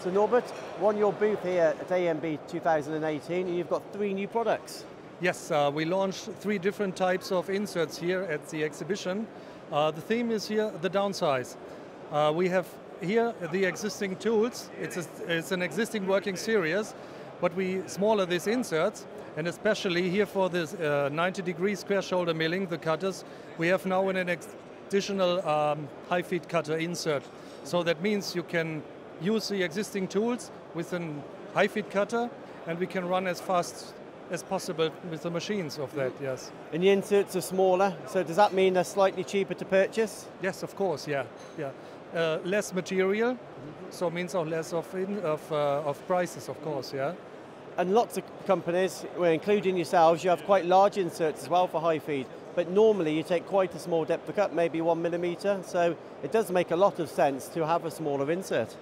So Norbert, won your booth here at AMB 2018 and you've got three new products. Yes, uh, we launched three different types of inserts here at the exhibition. Uh, the theme is here the downsize. Uh, we have here the existing tools. It's, a, it's an existing working series, but we smaller these inserts, and especially here for this uh, 90 degree square shoulder milling, the cutters, we have now an additional um, high feed cutter insert. So that means you can use the existing tools with a high feed cutter, and we can run as fast as possible with the machines of that, yes. And the inserts are smaller, so does that mean they're slightly cheaper to purchase? Yes, of course, yeah, yeah. Uh, less material, so means auch less of, in, of, uh, of prices, of course, yeah. And lots of companies, well, including yourselves, you have quite large inserts as well for high feed, but normally you take quite a small depth of cut, maybe one millimeter, so it does make a lot of sense to have a smaller insert.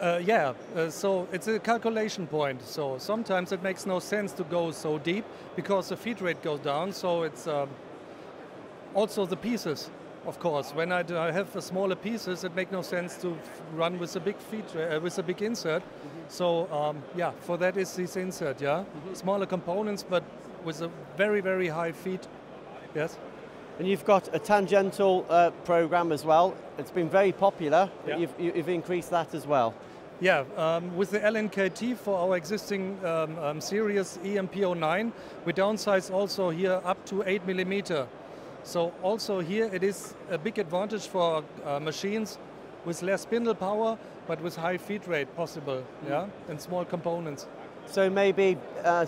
Uh, yeah, uh, so it's a calculation point. So sometimes it makes no sense to go so deep because the feed rate goes down. So it's um, also the pieces, of course. When I, have smaller pieces, it makes no sense to run with a big feed uh, with a big insert. Mm -hmm. So um, yeah, for that is this insert. Yeah, mm -hmm. smaller components, but with a very very high feed. Yes. And you've got a tangential uh, program as well. It's been very popular, but yeah. you've, you've increased that as well. Yeah, um, with the LNKT for our existing um, um, series EMP09, we downsize also here up to 8 millimeter. So also here it is a big advantage for uh, machines with less spindle power, but with high feed rate possible, mm. yeah, and small components. So maybe uh,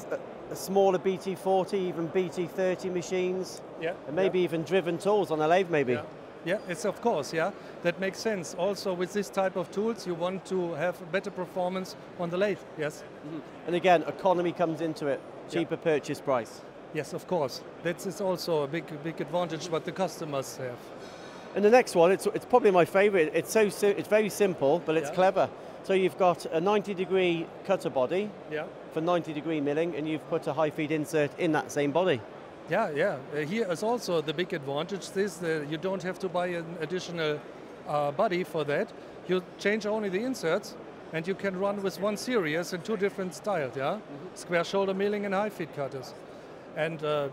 smaller BT40, even BT30 machines, yeah, and maybe yeah. even driven tools on a lathe maybe. Yeah. Yeah, it's of course, yeah. That makes sense. Also with this type of tools, you want to have better performance on the lathe, yes. Mm -hmm. And again, economy comes into it, cheaper yeah. purchase price. Yes, of course. That is also a big, big advantage what the customers have. And the next one, it's, it's probably my favorite. It's so it's very simple, but it's yeah. clever. So you've got a 90 degree cutter body yeah. for 90 degree milling, and you've put a high feed insert in that same body. Yeah, yeah. Uh, here is also the big advantage. This that you don't have to buy an additional uh, body for that. You change only the inserts, and you can run with one series in two different styles. Yeah, mm -hmm. square shoulder milling and high feed cutters, and uh,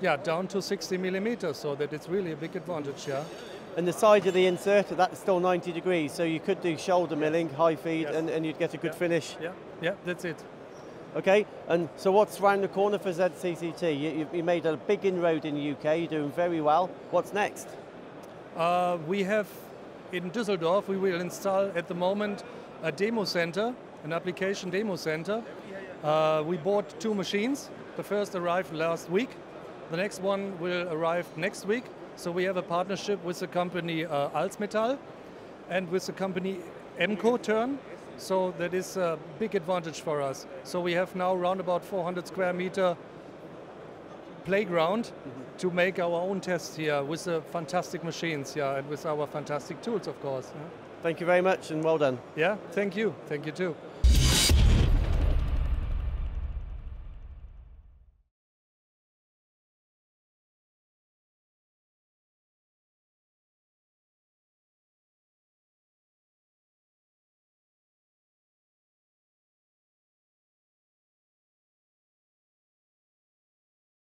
yeah, down to 60 millimeters. So that it's really a big advantage. Yeah. And the side of the insert, that's still 90 degrees, so you could do shoulder milling, high feed, yes. and, and you'd get a good yeah. finish. Yeah, yeah, that's it. Okay, and so what's around the corner for ZCCT? You, you made a big inroad in the UK, you're doing very well. What's next? Uh, we have in Düsseldorf, we will install at the moment a demo center, an application demo center. Uh, we bought two machines. The first arrived last week. The next one will arrive next week. So we have a partnership with the company uh, Alzmetall and with the company Emco Turn, so that is a big advantage for us. So we have now around about 400 square meter playground mm -hmm. to make our own tests here with the fantastic machines, yeah, and with our fantastic tools, of course. Yeah. Thank you very much and well done. Yeah, thank you. Thank you too.